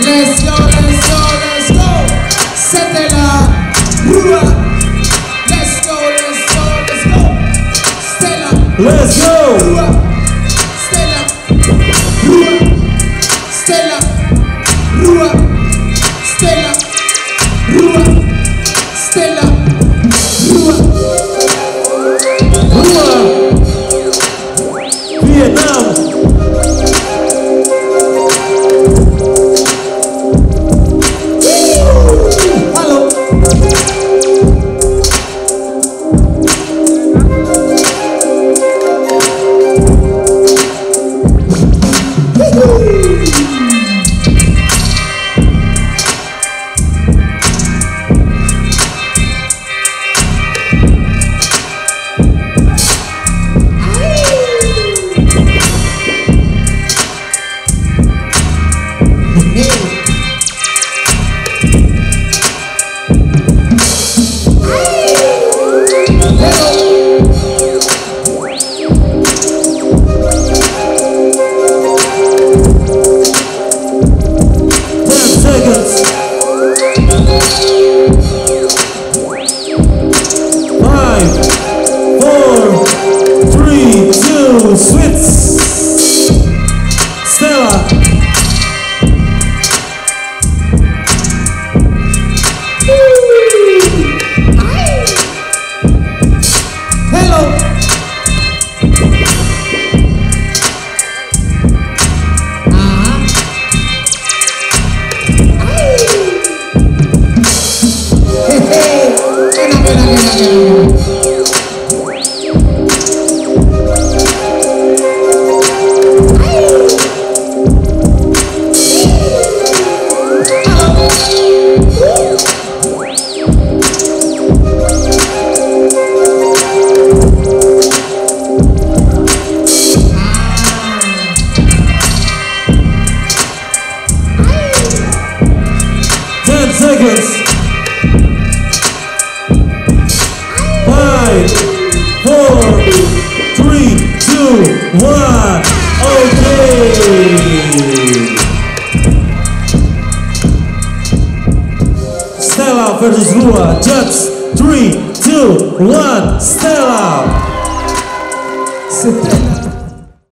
Let's go, let's go, let's go. Stella. Let's go, let's go, let's go. Stella. Let's go! Stella. Rua. Stella. Rua. Stella. Pena, pena, three, two, one. Okay. Stella versus Rua. Judge. Three, two, one. Stella. C'était la